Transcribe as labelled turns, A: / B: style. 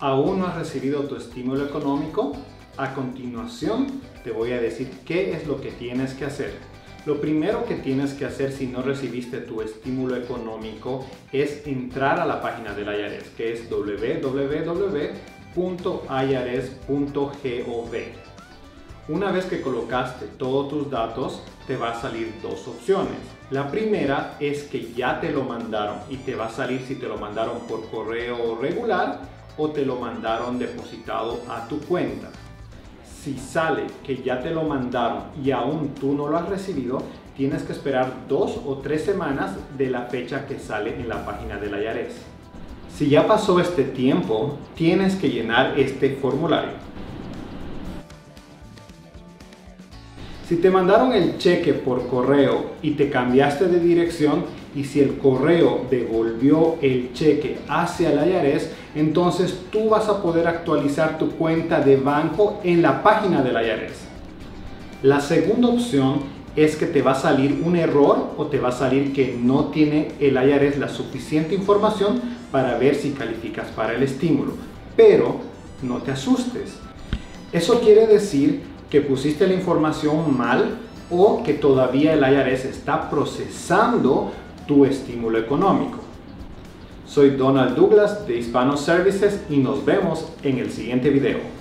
A: ¿Aún no has recibido tu estímulo económico? A continuación te voy a decir qué es lo que tienes que hacer. Lo primero que tienes que hacer si no recibiste tu estímulo económico es entrar a la página del IRS, que es www.irs.gov. Una vez que colocaste todos tus datos, te va a salir dos opciones. La primera es que ya te lo mandaron y te va a salir si te lo mandaron por correo regular o te lo mandaron depositado a tu cuenta. Si sale que ya te lo mandaron y aún tú no lo has recibido, tienes que esperar dos o tres semanas de la fecha que sale en la página de la IARES. Si ya pasó este tiempo, tienes que llenar este formulario. Si te mandaron el cheque por correo y te cambiaste de dirección y si el correo devolvió el cheque hacia la IARES, entonces tú vas a poder actualizar tu cuenta de banco en la página de la IARES. La segunda opción es que te va a salir un error o te va a salir que no tiene el IARES la suficiente información para ver si calificas para el estímulo. Pero no te asustes. Eso quiere decir que pusiste la información mal o que todavía el IRS está procesando tu estímulo económico. Soy Donald Douglas de Hispano Services y nos vemos en el siguiente video.